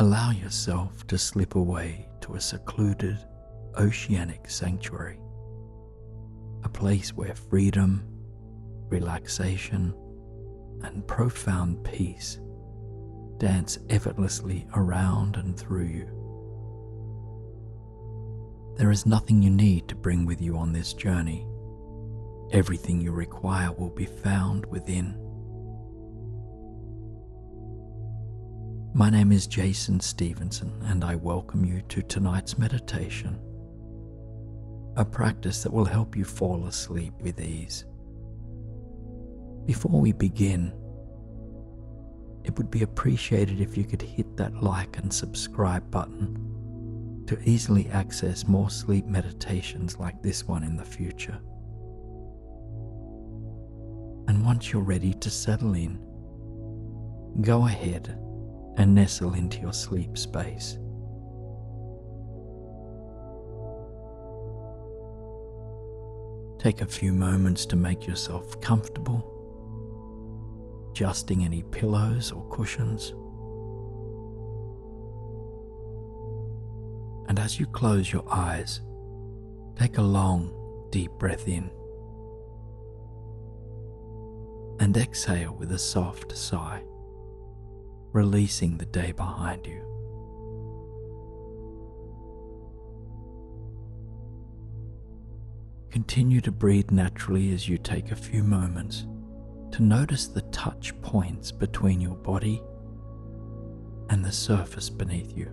Allow yourself to slip away to a secluded oceanic sanctuary, a place where freedom, relaxation, and profound peace dance effortlessly around and through you. There is nothing you need to bring with you on this journey. Everything you require will be found within. My name is Jason Stephenson, and I welcome you to tonight's meditation, a practice that will help you fall asleep with ease. Before we begin, it would be appreciated if you could hit that like and subscribe button to easily access more sleep meditations like this one in the future. And once you're ready to settle in, go ahead and nestle into your sleep space. Take a few moments to make yourself comfortable, adjusting any pillows or cushions. And as you close your eyes, take a long, deep breath in and exhale with a soft sigh releasing the day behind you. Continue to breathe naturally as you take a few moments to notice the touch points between your body and the surface beneath you.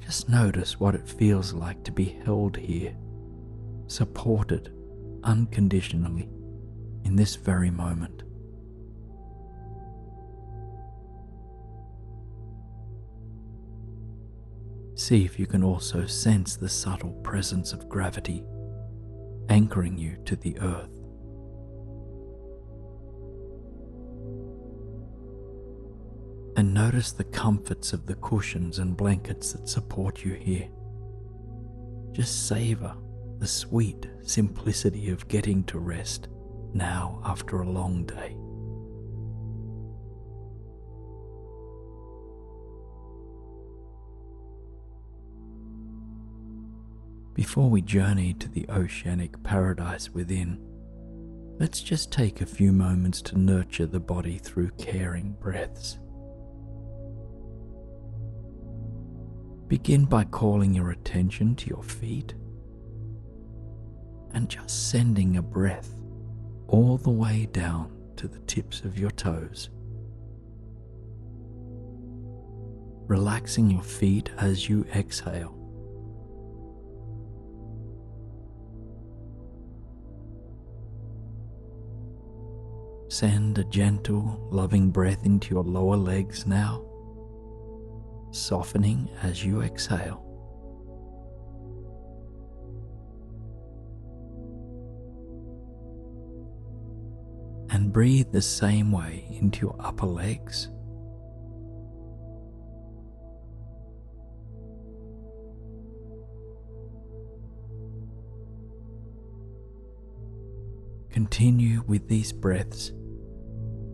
Just notice what it feels like to be held here, supported unconditionally in this very moment. See if you can also sense the subtle presence of gravity anchoring you to the earth. And notice the comforts of the cushions and blankets that support you here. Just savor the sweet simplicity of getting to rest now after a long day. Before we journey to the oceanic paradise within, let's just take a few moments to nurture the body through caring breaths. Begin by calling your attention to your feet and just sending a breath all the way down to the tips of your toes. Relaxing your feet as you exhale. Send a gentle, loving breath into your lower legs now, softening as you exhale. And breathe the same way into your upper legs. Continue with these breaths,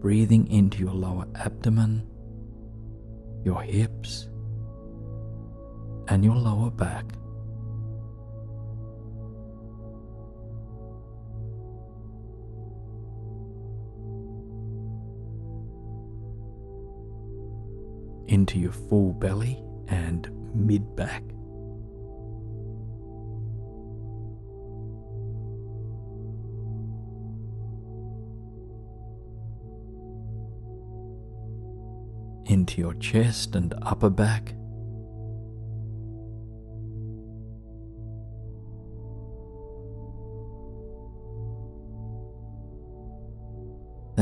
breathing into your lower abdomen, your hips, and your lower back. Into your full belly and mid back. Into your chest and upper back.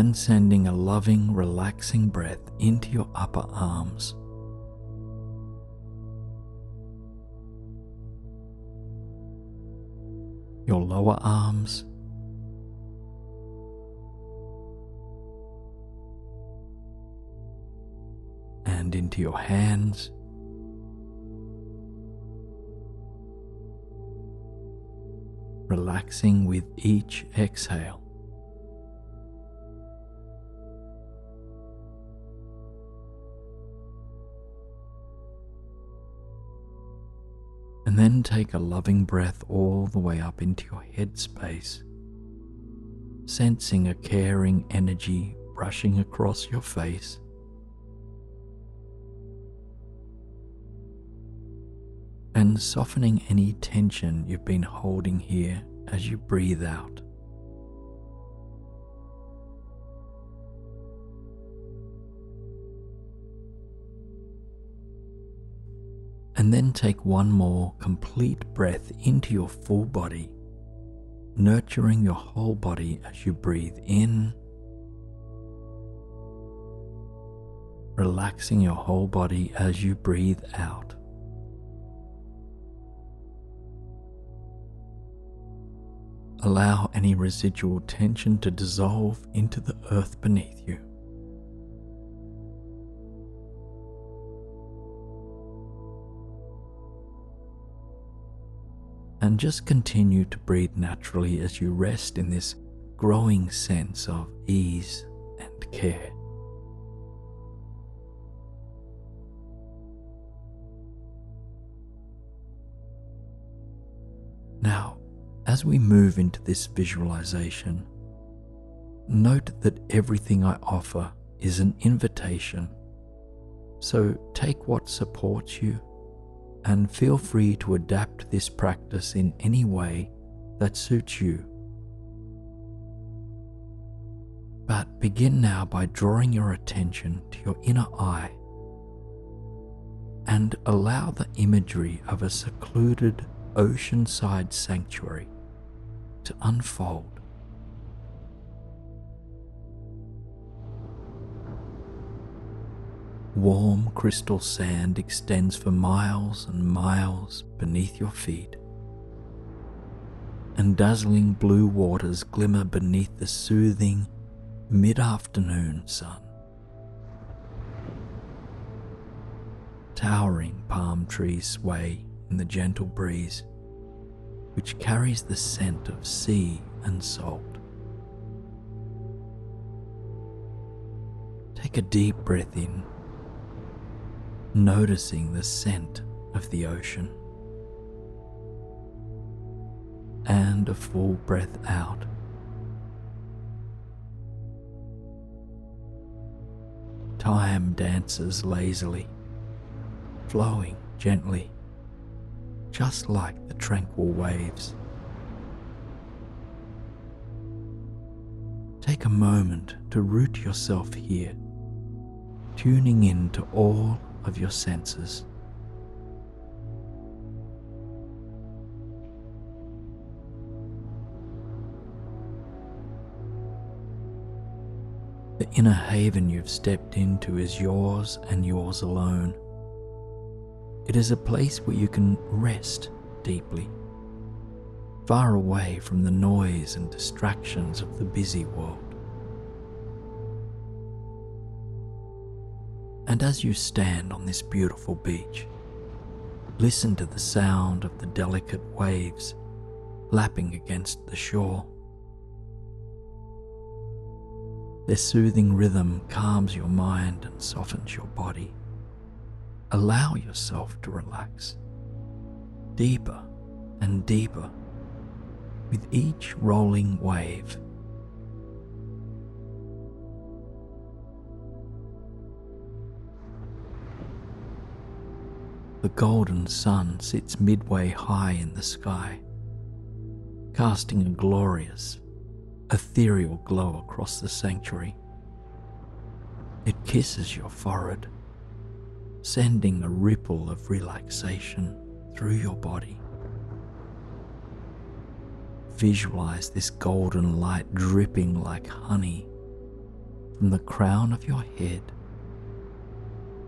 Then sending a loving, relaxing breath into your upper arms. Your lower arms. And into your hands. Relaxing with each exhale. And then take a loving breath all the way up into your head space, sensing a caring energy brushing across your face. And softening any tension you've been holding here as you breathe out. And then take one more complete breath into your full body, nurturing your whole body as you breathe in, relaxing your whole body as you breathe out. Allow any residual tension to dissolve into the earth beneath you. And just continue to breathe naturally as you rest in this growing sense of ease and care. Now, as we move into this visualization, note that everything I offer is an invitation. So take what supports you and feel free to adapt this practice in any way that suits you. But begin now by drawing your attention to your inner eye and allow the imagery of a secluded oceanside sanctuary to unfold. Warm crystal sand extends for miles and miles beneath your feet, and dazzling blue waters glimmer beneath the soothing mid afternoon sun. Towering palm trees sway in the gentle breeze, which carries the scent of sea and salt. Take a deep breath in noticing the scent of the ocean. And a full breath out. Time dances lazily, flowing gently, just like the tranquil waves. Take a moment to root yourself here, tuning in to all of your senses. The inner haven you've stepped into is yours and yours alone. It is a place where you can rest deeply, far away from the noise and distractions of the busy world. And as you stand on this beautiful beach, listen to the sound of the delicate waves lapping against the shore. Their soothing rhythm calms your mind and softens your body. Allow yourself to relax deeper and deeper with each rolling wave. The golden sun sits midway high in the sky, casting a glorious, ethereal glow across the sanctuary. It kisses your forehead, sending a ripple of relaxation through your body. Visualize this golden light dripping like honey from the crown of your head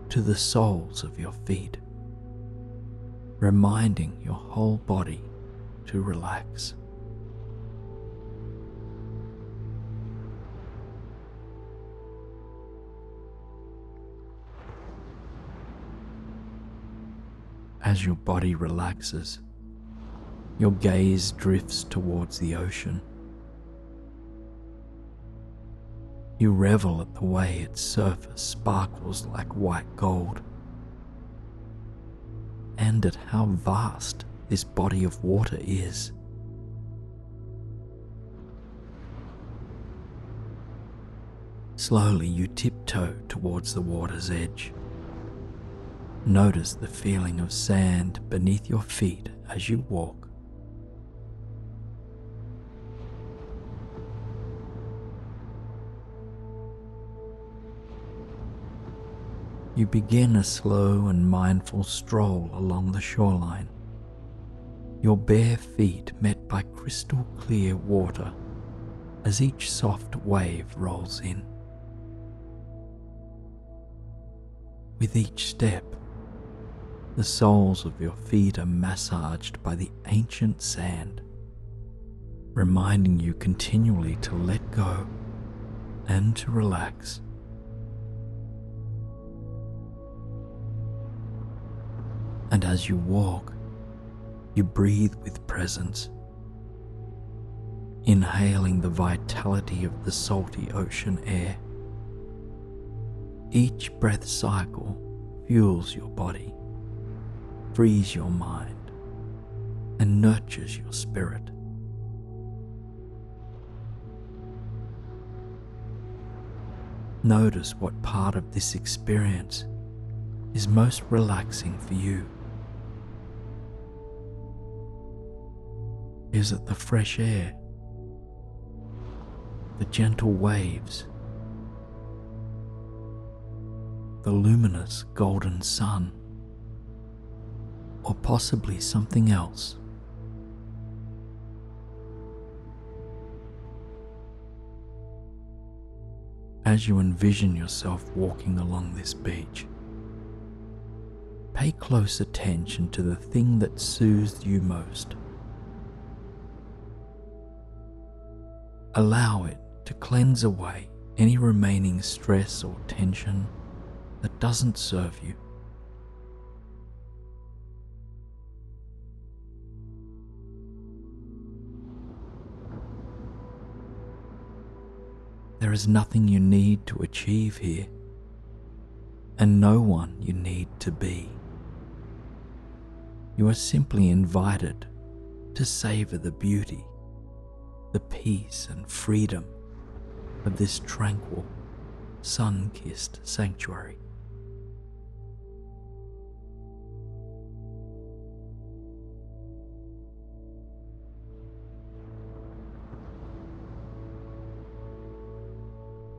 to the soles of your feet reminding your whole body to relax. As your body relaxes, your gaze drifts towards the ocean. You revel at the way its surface sparkles like white gold and at how vast this body of water is. Slowly you tiptoe towards the water's edge. Notice the feeling of sand beneath your feet as you walk. You begin a slow and mindful stroll along the shoreline, your bare feet met by crystal clear water as each soft wave rolls in. With each step, the soles of your feet are massaged by the ancient sand, reminding you continually to let go and to relax. And as you walk, you breathe with presence, inhaling the vitality of the salty ocean air. Each breath cycle fuels your body, frees your mind, and nurtures your spirit. Notice what part of this experience is most relaxing for you. Is it the fresh air? The gentle waves? The luminous golden sun? Or possibly something else? As you envision yourself walking along this beach, pay close attention to the thing that soothes you most. Allow it to cleanse away any remaining stress or tension that doesn't serve you. There is nothing you need to achieve here, and no one you need to be. You are simply invited to savor the beauty the peace and freedom of this tranquil, sun kissed sanctuary.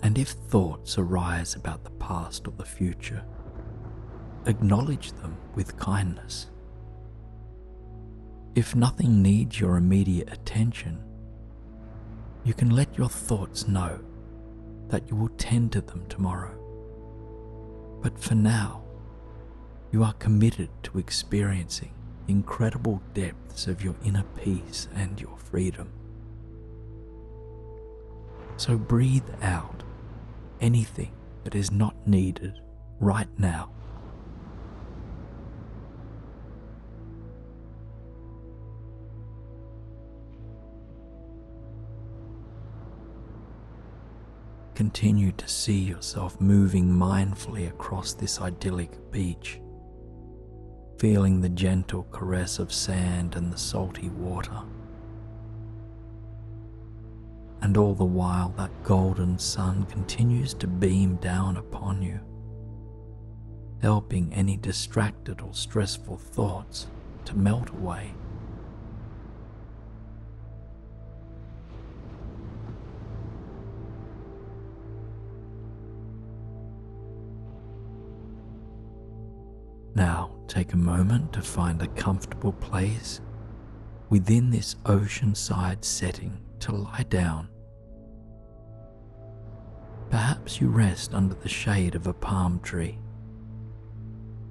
And if thoughts arise about the past or the future, acknowledge them with kindness. If nothing needs your immediate attention, you can let your thoughts know that you will tend to them tomorrow. But for now, you are committed to experiencing incredible depths of your inner peace and your freedom. So breathe out anything that is not needed right now Continue to see yourself moving mindfully across this idyllic beach, feeling the gentle caress of sand and the salty water. And all the while, that golden sun continues to beam down upon you, helping any distracted or stressful thoughts to melt away. Now take a moment to find a comfortable place within this oceanside setting to lie down. Perhaps you rest under the shade of a palm tree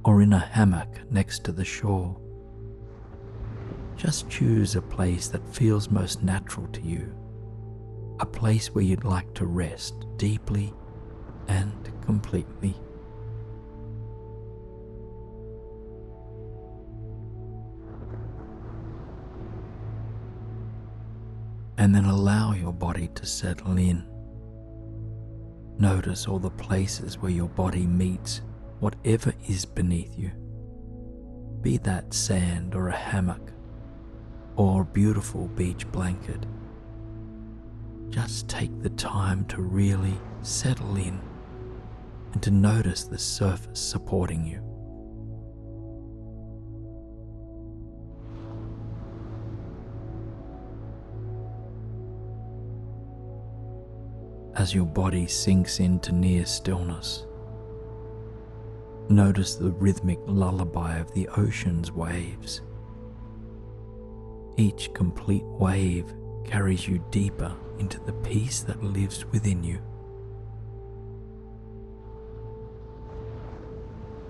or in a hammock next to the shore. Just choose a place that feels most natural to you, a place where you'd like to rest deeply and completely. And then allow your body to settle in. Notice all the places where your body meets whatever is beneath you, be that sand or a hammock or beautiful beach blanket. Just take the time to really settle in and to notice the surface supporting you. As your body sinks into near stillness, notice the rhythmic lullaby of the ocean's waves. Each complete wave carries you deeper into the peace that lives within you.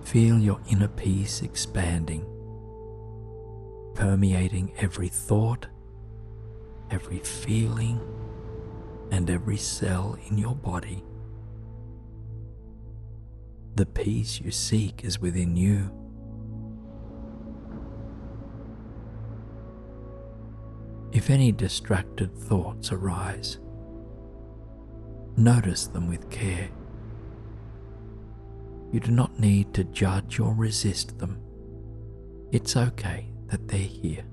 Feel your inner peace expanding, permeating every thought, every feeling, and every cell in your body. The peace you seek is within you. If any distracted thoughts arise, notice them with care. You do not need to judge or resist them. It's okay that they're here.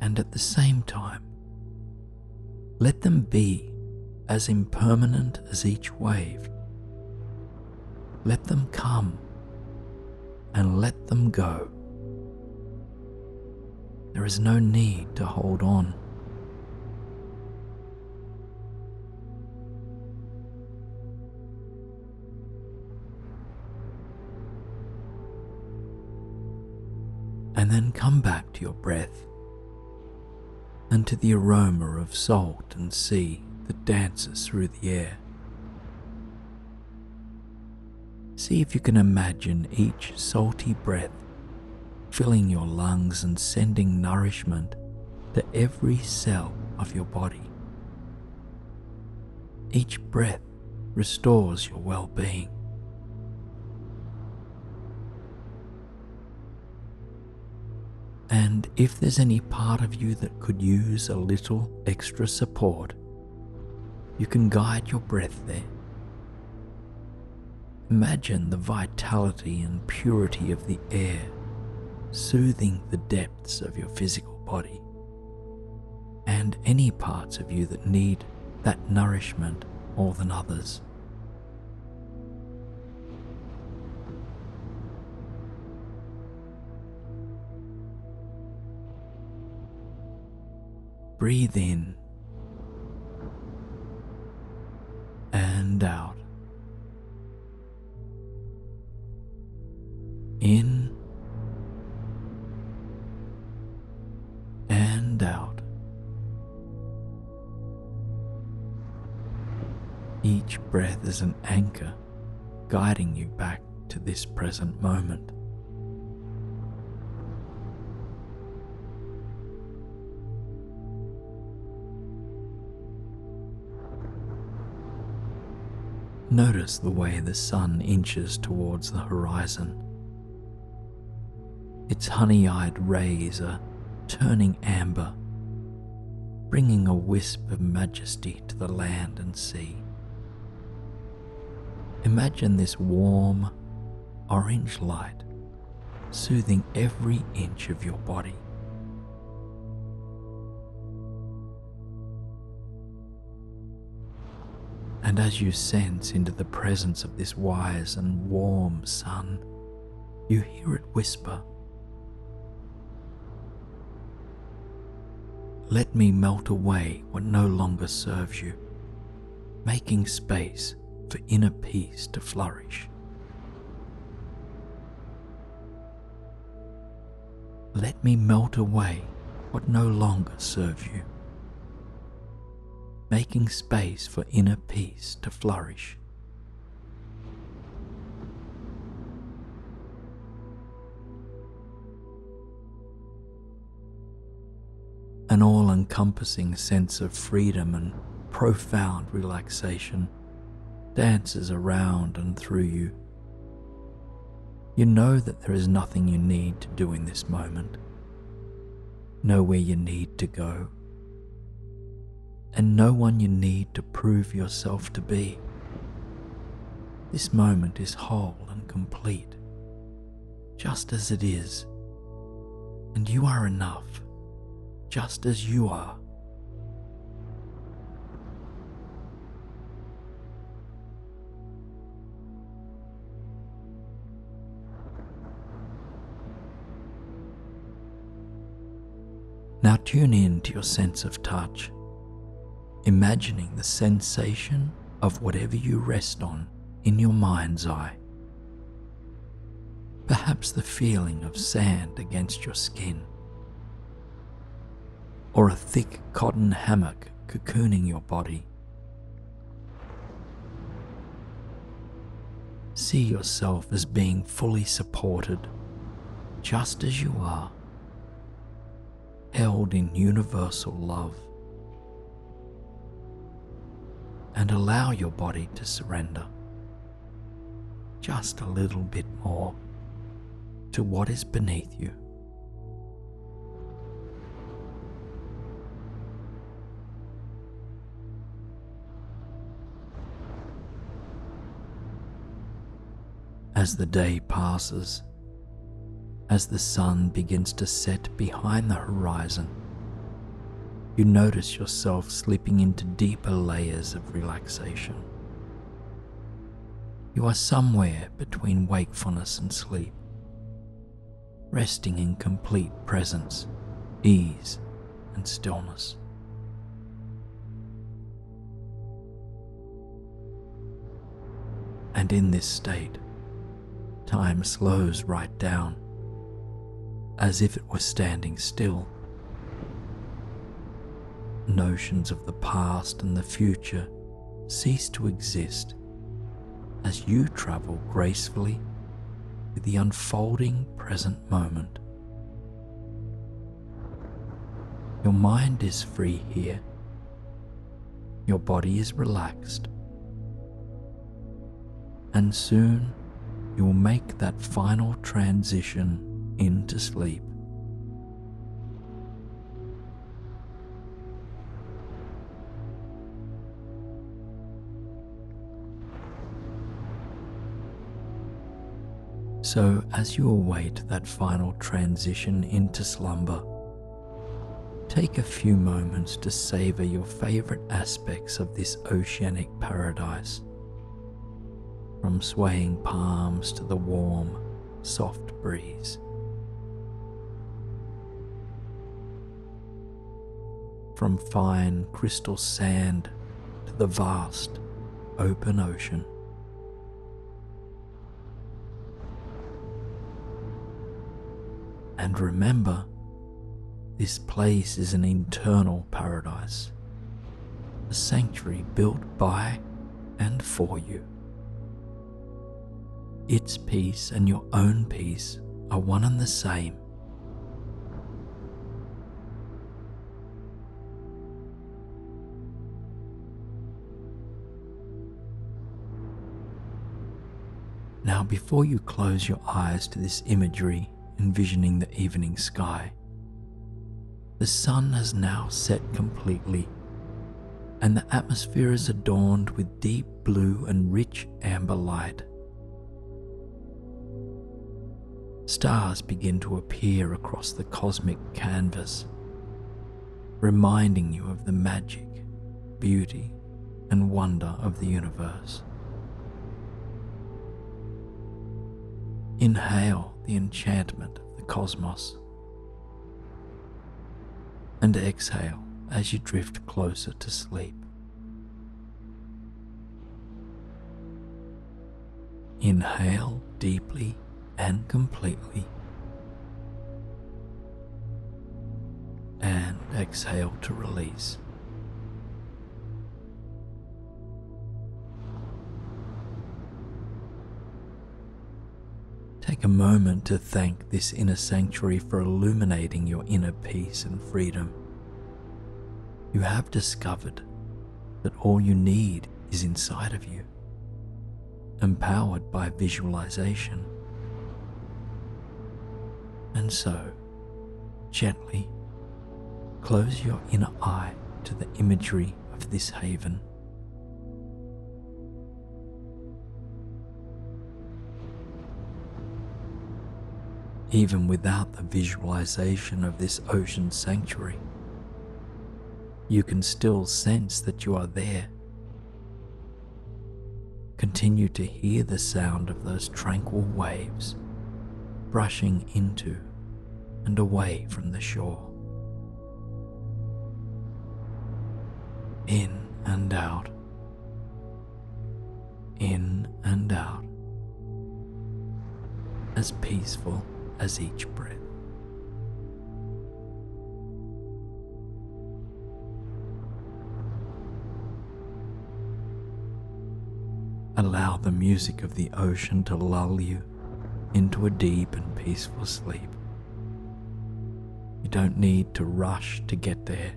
And at the same time, let them be as impermanent as each wave. Let them come and let them go. There is no need to hold on. And then come back to your breath and to the aroma of salt and sea that dances through the air. See if you can imagine each salty breath filling your lungs and sending nourishment to every cell of your body. Each breath restores your well being. If there's any part of you that could use a little extra support, you can guide your breath there. Imagine the vitality and purity of the air soothing the depths of your physical body and any parts of you that need that nourishment more than others. Breathe in and out. In and out. Each breath is an anchor guiding you back to this present moment. Notice the way the sun inches towards the horizon. Its honey eyed rays are turning amber, bringing a wisp of majesty to the land and sea. Imagine this warm, orange light soothing every inch of your body. And as you sense into the presence of this wise and warm sun, you hear it whisper, Let me melt away what no longer serves you, making space for inner peace to flourish. Let me melt away what no longer serves you making space for inner peace to flourish. An all encompassing sense of freedom and profound relaxation dances around and through you. You know that there is nothing you need to do in this moment, nowhere you need to go and no one you need to prove yourself to be. This moment is whole and complete, just as it is, and you are enough, just as you are. Now tune in to your sense of touch, imagining the sensation of whatever you rest on in your mind's eye. Perhaps the feeling of sand against your skin, or a thick cotton hammock cocooning your body. See yourself as being fully supported, just as you are held in universal love. And allow your body to surrender just a little bit more to what is beneath you. As the day passes, as the sun begins to set behind the horizon, you notice yourself slipping into deeper layers of relaxation. You are somewhere between wakefulness and sleep, resting in complete presence, ease, and stillness. And in this state, time slows right down as if it were standing still. Notions of the past and the future cease to exist as you travel gracefully with the unfolding present moment. Your mind is free here. Your body is relaxed. And soon you will make that final transition into sleep. So, as you await that final transition into slumber, take a few moments to savor your favorite aspects of this oceanic paradise. From swaying palms to the warm, soft breeze. from fine crystal sand to the vast open ocean. And remember, this place is an internal paradise, a sanctuary built by and for you. Its peace and your own peace are one and the same. Now, before you close your eyes to this imagery, envisioning the evening sky, the sun has now set completely, and the atmosphere is adorned with deep blue and rich amber light. Stars begin to appear across the cosmic canvas, reminding you of the magic, beauty, and wonder of the universe. Inhale the enchantment of the cosmos and exhale as you drift closer to sleep. Inhale deeply and completely, and exhale to release. Take a moment to thank this inner sanctuary for illuminating your inner peace and freedom. You have discovered that all you need is inside of you, empowered by visualization. And so, gently close your inner eye to the imagery of this haven. Even without the visualization of this ocean sanctuary. You can still sense that you are there. Continue to hear the sound of those tranquil waves brushing into and away from the shore. In and out, in and out, as peaceful as each breath. Allow the music of the ocean to lull you into a deep and peaceful sleep. You don't need to rush to get there.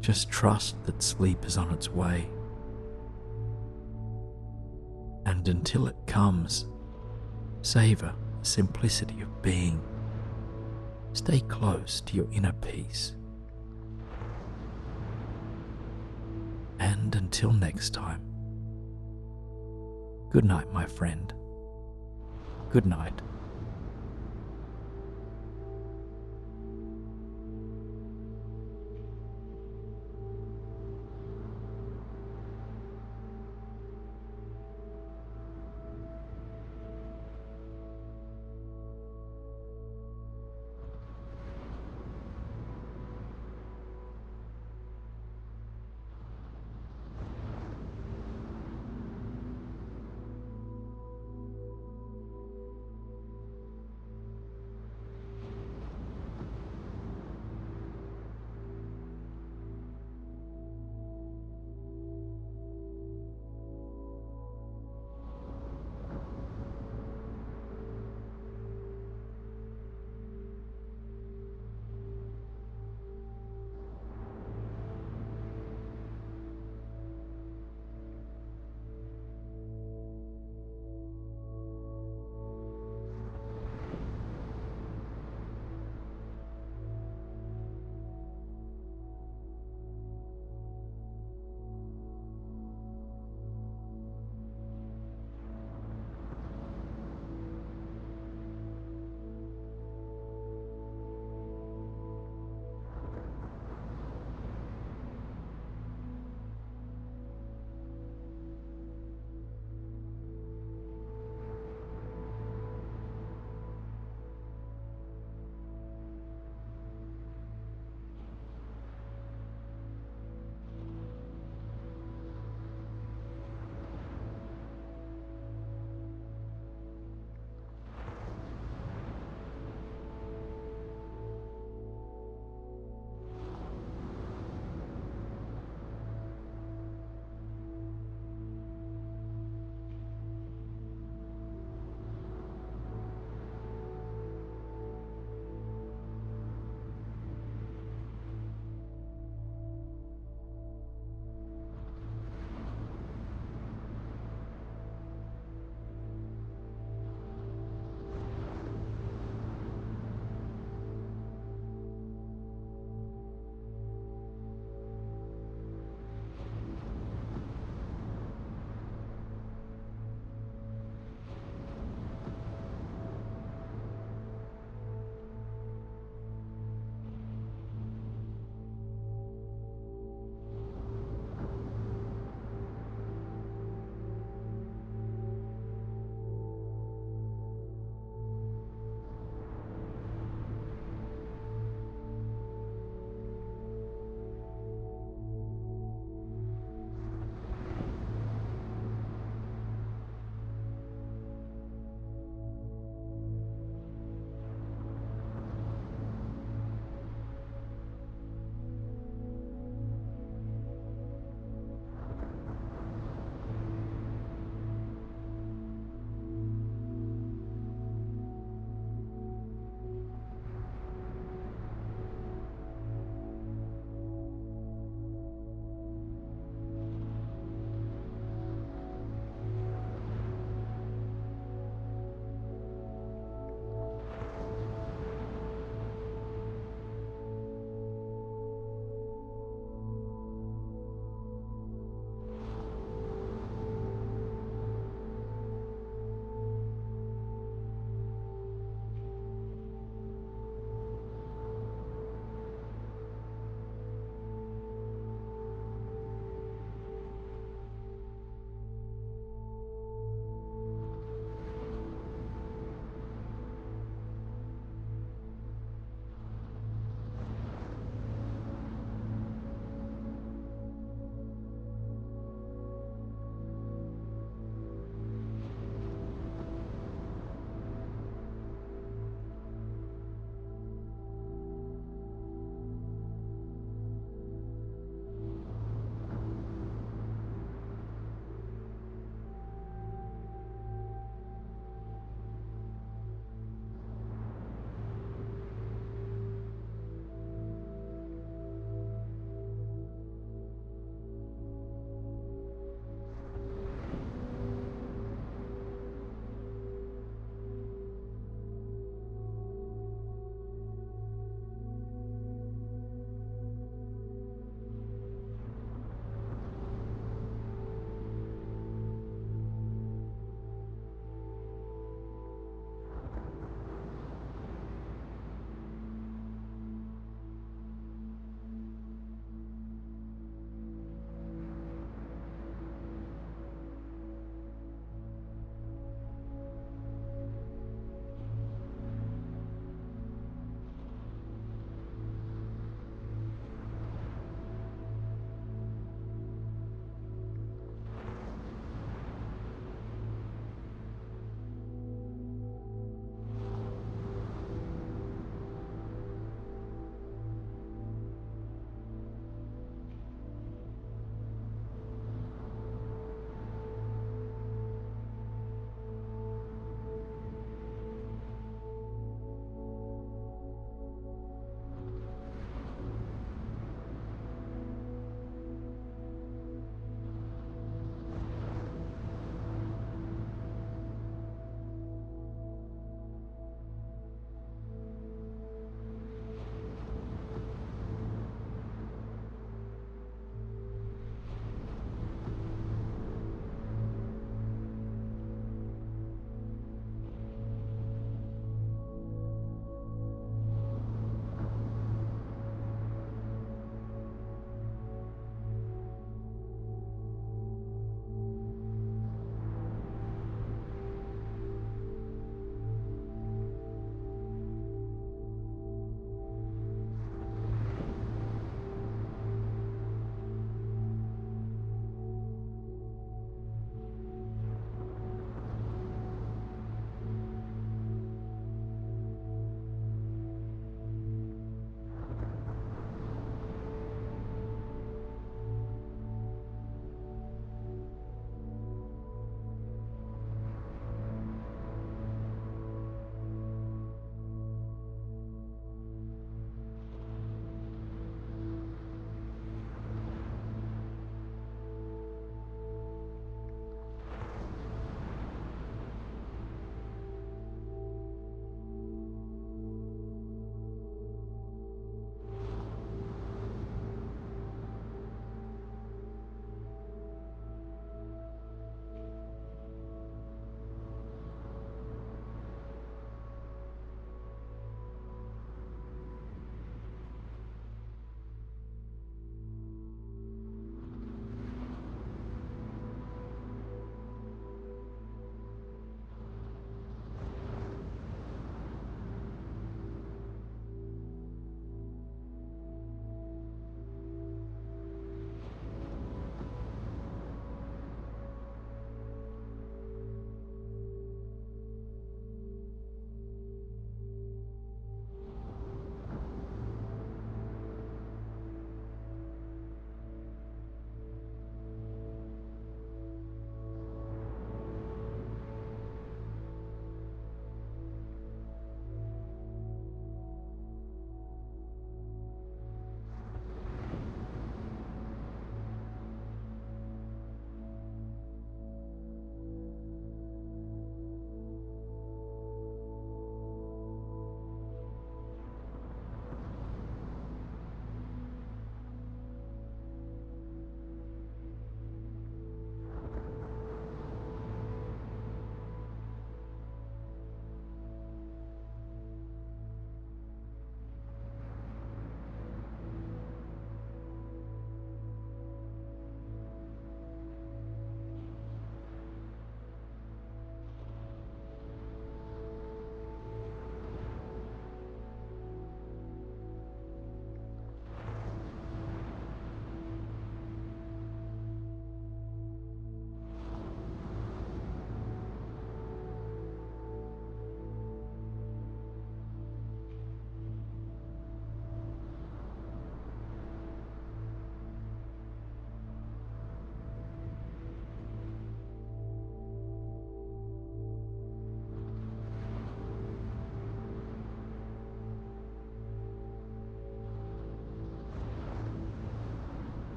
Just trust that sleep is on its way. And until it comes, savor simplicity of being. Stay close to your inner peace. And until next time, good night, my friend. Good night.